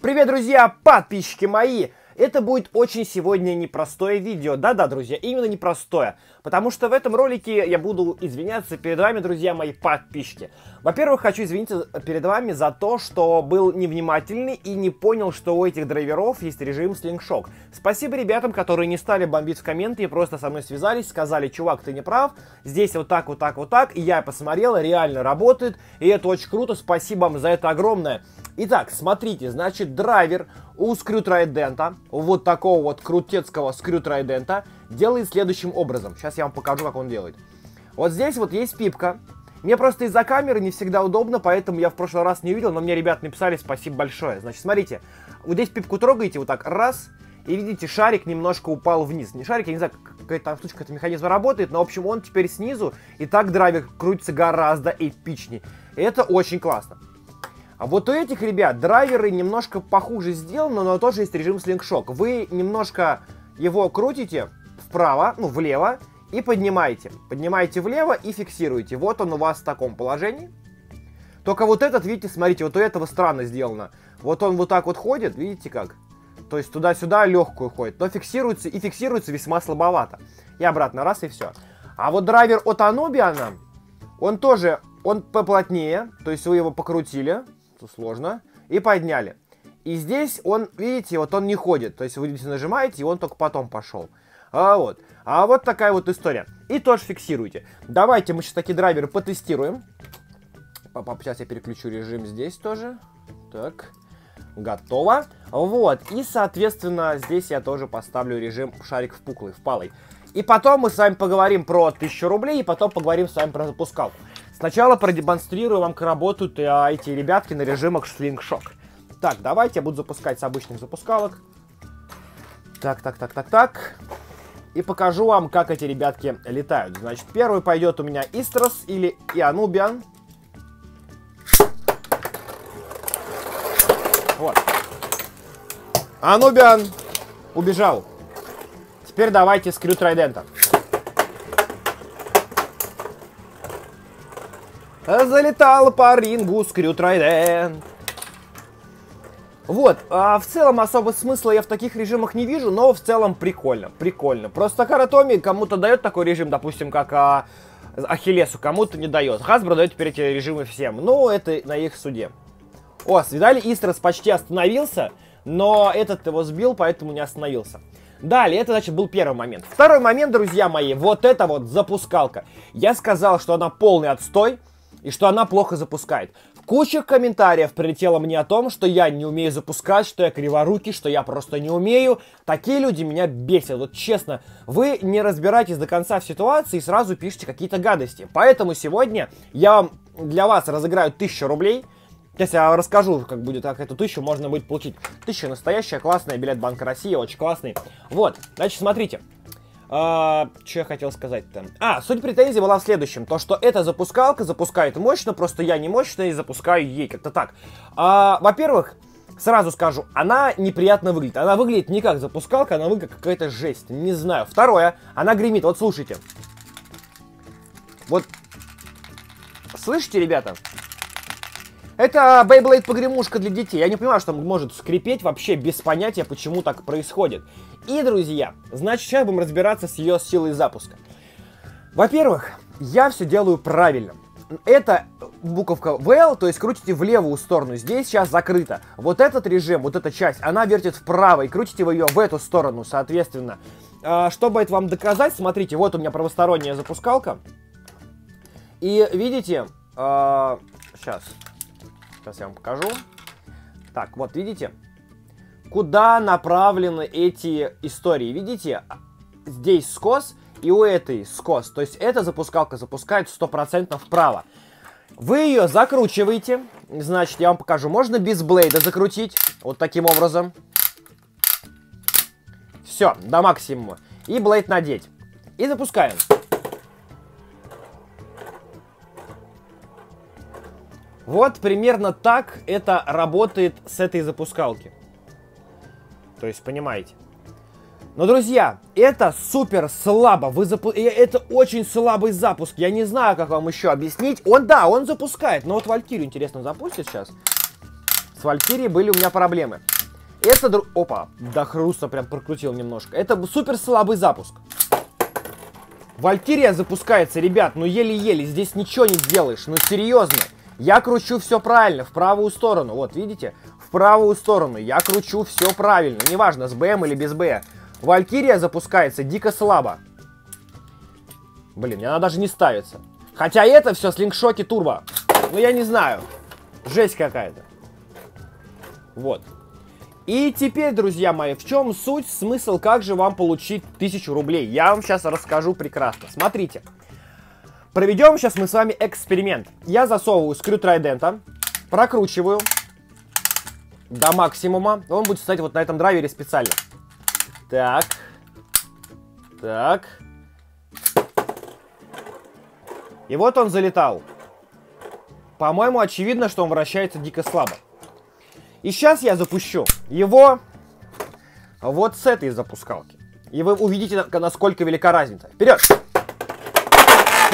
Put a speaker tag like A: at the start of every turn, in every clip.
A: Привет, друзья, подписчики мои! Это будет очень сегодня непростое видео. Да-да, друзья, именно непростое. Потому что в этом ролике я буду извиняться перед вами, друзья мои подписчики. Во-первых, хочу извиниться перед вами за то, что был невнимательный и не понял, что у этих драйверов есть режим слингшок. Спасибо ребятам, которые не стали бомбить в комменты и просто со мной связались, сказали, чувак, ты не прав, здесь вот так, вот так, вот так. И я посмотрел, реально работает, и это очень круто, спасибо вам за это огромное. Итак, смотрите, значит, драйвер у скрютрайдента, вот такого вот крутецкого скрютрайдента, делает следующим образом. Сейчас я вам покажу, как он делает. Вот здесь вот есть пипка. Мне просто из-за камеры не всегда удобно, поэтому я в прошлый раз не видел, но мне ребят написали спасибо большое. Значит, смотрите, вот здесь пипку трогаете вот так, раз, и видите, шарик немножко упал вниз. Не шарик, я не знаю, какая там штучка, это механизм работает, но, в общем, он теперь снизу, и так драйвер крутится гораздо эпичнее. И это очень классно. А вот у этих ребят драйверы немножко похуже сделаны, но тоже есть режим слингшок. Вы немножко его крутите вправо, ну, влево, и поднимаете. Поднимаете влево и фиксируете. Вот он у вас в таком положении. Только вот этот, видите, смотрите, вот у этого странно сделано. Вот он вот так вот ходит, видите как? То есть туда-сюда легкую ходит, но фиксируется и фиксируется весьма слабовато. И обратно, раз и все. А вот драйвер от Anubian, он тоже, он поплотнее, то есть вы его покрутили, сложно, и подняли. И здесь он, видите, вот он не ходит. То есть вы нажимаете, и он только потом пошел. А вот. А вот такая вот история. И тоже фиксируйте. Давайте мы сейчас такие драйверы потестируем. Сейчас я переключу режим здесь тоже. Так. Готово. Вот. И, соответственно, здесь я тоже поставлю режим шарик впуклый, впалый. И потом мы с вами поговорим про 1000 рублей, и потом поговорим с вами про запускалку. Сначала продемонстрирую вам, как работают а, эти ребятки на режимах Slingshot. Так, давайте я буду запускать с обычных запускалок. Так, так, так, так, так. И покажу вам, как эти ребятки летают. Значит, первый пойдет у меня Истрос или Ианубиан. Вот. Анубиан убежал. Теперь давайте скрю Трайдента. Залетал по рингу скрю Трайдент. Вот, а в целом особо смысла я в таких режимах не вижу, но в целом прикольно, прикольно. Просто Каратоми кому-то дает такой режим, допустим, как а, Ахиллесу, кому-то не дает. Хасбро дает теперь эти режимы всем, ну, это на их суде. О, видали, Истрас почти остановился, но этот его сбил, поэтому не остановился. Далее, это, значит, был первый момент. Второй момент, друзья мои, вот это вот запускалка. Я сказал, что она полный отстой, и что она плохо запускает. Куча комментариев прилетела мне о том, что я не умею запускать, что я криворукий, что я просто не умею. Такие люди меня бесят. Вот честно, вы не разбираетесь до конца в ситуации и сразу пишете какие-то гадости. Поэтому сегодня я вам для вас разыграю 1000 рублей. Сейчас я расскажу, как будет, как эту тысячу можно будет получить. Тысяча настоящая, классная, билет Банка России, очень классный. Вот, значит, смотрите. А, что я хотел сказать-то? А, суть претензии была в следующем. То, что эта запускалка запускает мощно, просто я не мощно и запускаю ей как-то так. А, во-первых, сразу скажу, она неприятно выглядит. Она выглядит не как запускалка, она выглядит как какая-то жесть. Не знаю. Второе, она гремит. Вот слушайте. Вот. Слышите, ребята? Это Beyblade погремушка для детей. Я не понимаю, что может скрипеть вообще без понятия, почему так происходит. И, друзья, значит, сейчас будем разбираться с ее силой запуска. Во-первых, я все делаю правильно. Это буковка VL, то есть крутите в левую сторону. Здесь сейчас закрыто. Вот этот режим, вот эта часть, она вертит вправо, и крутите вы ее в эту сторону, соответственно. А, чтобы это вам доказать, смотрите, вот у меня правосторонняя запускалка. И видите, а, сейчас, Сейчас я вам покажу. Так, вот, видите? Куда направлены эти истории? Видите? Здесь скос, и у этой скос. То есть эта запускалка запускает 100% вправо. Вы ее закручиваете. Значит, я вам покажу. Можно без блейда закрутить. Вот таким образом. Все, до максимума. И блейд надеть. И запускаем. Вот примерно так это работает с этой запускалки. То есть, понимаете. Но, друзья, это супер слабо. Вы запу... Это очень слабый запуск. Я не знаю, как вам еще объяснить. Он, да, он запускает. Но вот Валькирию, интересно, запустит сейчас. С Валькирией были у меня проблемы. Это... Опа, до хруста прям прокрутил немножко. Это супер слабый запуск. Валькирия запускается, ребят, ну еле-еле, здесь ничего не сделаешь, ну серьезно. Я кручу все правильно, в правую сторону, вот видите, в правую сторону, я кручу все правильно, неважно, с БМ или без Б. Валькирия запускается дико слабо. Блин, она даже не ставится. Хотя это все слингшоки турбо. Ну я не знаю, жесть какая-то. Вот. И теперь, друзья мои, в чем суть, смысл, как же вам получить 1000 рублей? Я вам сейчас расскажу прекрасно. Смотрите. Проведем сейчас мы с вами эксперимент. Я засовываю скрю трайдента, прокручиваю до максимума. Он будет стоять вот на этом драйвере специально. Так. Так. И вот он залетал. По-моему, очевидно, что он вращается дико слабо. И сейчас я запущу его вот с этой запускалки. И вы увидите, насколько велика разница. Вперед!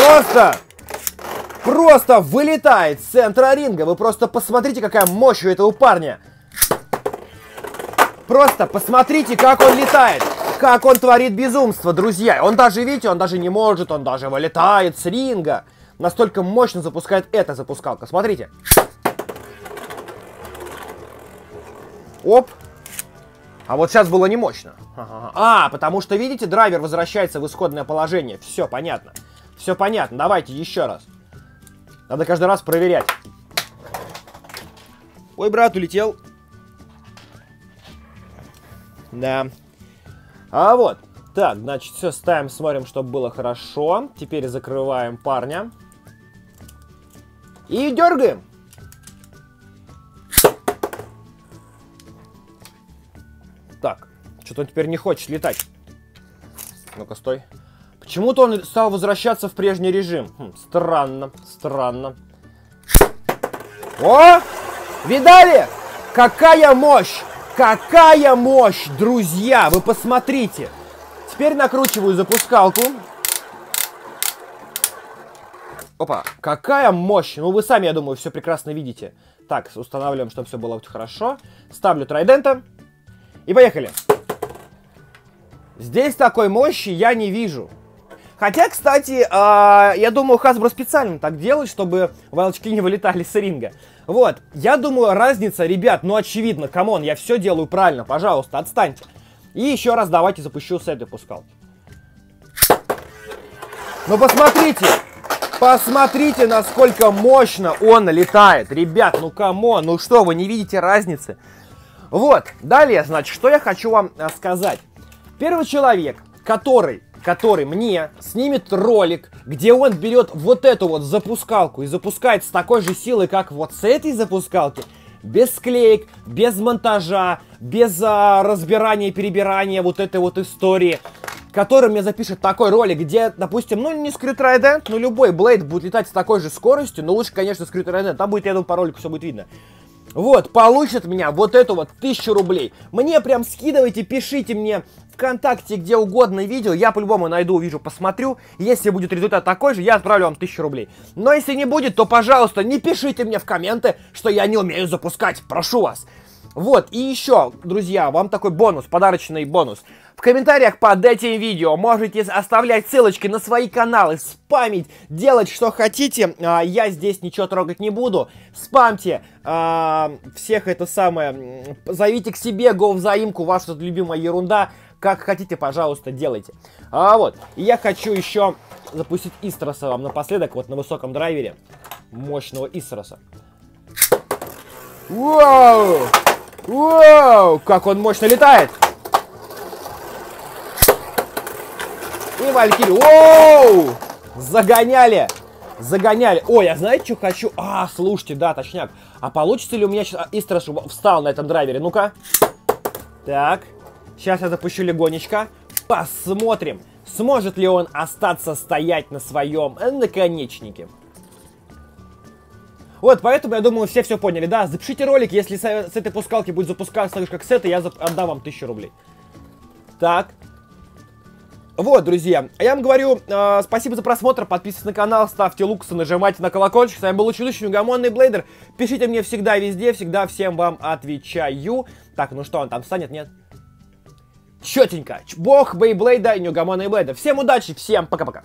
A: Просто, просто вылетает с центра ринга. Вы просто посмотрите, какая мощь у этого парня. Просто посмотрите, как он летает. Как он творит безумство, друзья. Он даже, видите, он даже не может, он даже вылетает с ринга. Настолько мощно запускает эта запускалка. Смотрите. Оп. А вот сейчас было не мощно. А, потому что, видите, драйвер возвращается в исходное положение. Все понятно. Все понятно. Давайте еще раз. Надо каждый раз проверять. Ой, брат, улетел. Да. А вот. Так, значит, все ставим, смотрим, чтобы было хорошо. Теперь закрываем парня. И дергаем. Так, что-то он теперь не хочет летать. Ну-ка, стой. Почему-то он стал возвращаться в прежний режим. Хм, странно, странно. О! Видали? Какая мощь! Какая мощь, друзья! Вы посмотрите. Теперь накручиваю запускалку. Опа, какая мощь! Ну, вы сами, я думаю, все прекрасно видите. Так, устанавливаем, чтобы все было хорошо. Ставлю трайдента. И поехали. Здесь такой мощи я не вижу. Хотя, кстати, э, я думаю, Hasbro специально так делает, чтобы волчки не вылетали с ринга. Вот, я думаю, разница, ребят, ну очевидно, come on, я все делаю правильно, пожалуйста, отстаньте. И еще раз давайте запущу с этой пускалки. Ну посмотрите, посмотрите, насколько мощно он летает. Ребят, ну come on, ну что, вы не видите разницы? Вот, далее, значит, что я хочу вам э, сказать. Первый человек, который, который мне снимет ролик, где он берет вот эту вот запускалку и запускает с такой же силой, как вот с этой запускалки, без склеек, без монтажа, без а, разбирания и перебирания вот этой вот истории, который мне запишет такой ролик, где, допустим, ну не Скрит Райдент, но любой Блейд будет летать с такой же скоростью, но лучше, конечно, Скрит Райдент, там будет, я думаю, по ролику все будет видно. Вот, получит меня вот эту вот тысячу рублей. Мне прям скидывайте, пишите мне ВКонтакте, где угодно видео, я по-любому найду, увижу, посмотрю. Если будет результат такой же, я отправлю вам тысячу рублей. Но если не будет, то, пожалуйста, не пишите мне в комменты, что я не умею запускать, прошу вас. Вот, и еще, друзья, вам такой бонус, подарочный бонус. В комментариях под этим видео можете оставлять ссылочки на свои каналы, спамить, делать что хотите. А, я здесь ничего трогать не буду. Спамьте а, всех это самое. Зовите к себе, го взаимку, ваша любимая ерунда. Как хотите, пожалуйста, делайте. А вот, я хочу еще запустить Истроса вам напоследок, вот на высоком драйвере. Мощного Истроса. Вау! Вау! Как он мощно летает! И Валькирию. Оу! Загоняли! Загоняли. Ой, я знаете, что хочу? А, слушайте, да, точняк. А получится ли у меня сейчас Истраш встал на этом драйвере? Ну-ка. Так. Сейчас я запущу легонечко. Посмотрим, сможет ли он остаться стоять на своем наконечнике. Вот, поэтому, я думаю, все все поняли, да? Запишите ролик, если с, с этой пускалки будет запускаться так же, как с этой, я отдам вам 1000 рублей. Так, Вот, друзья, я вам говорю, э, спасибо за просмотр, подписывайтесь на канал, ставьте луксы, нажимайте на колокольчик. С вами был ведущий Неугомонный Блейдер. Пишите мне всегда, везде, всегда всем вам отвечаю. Так, ну что, он там станет, нет? Четенько. Бог Бейблейда и Неугомонный Блейдер. Всем удачи, всем пока-пока.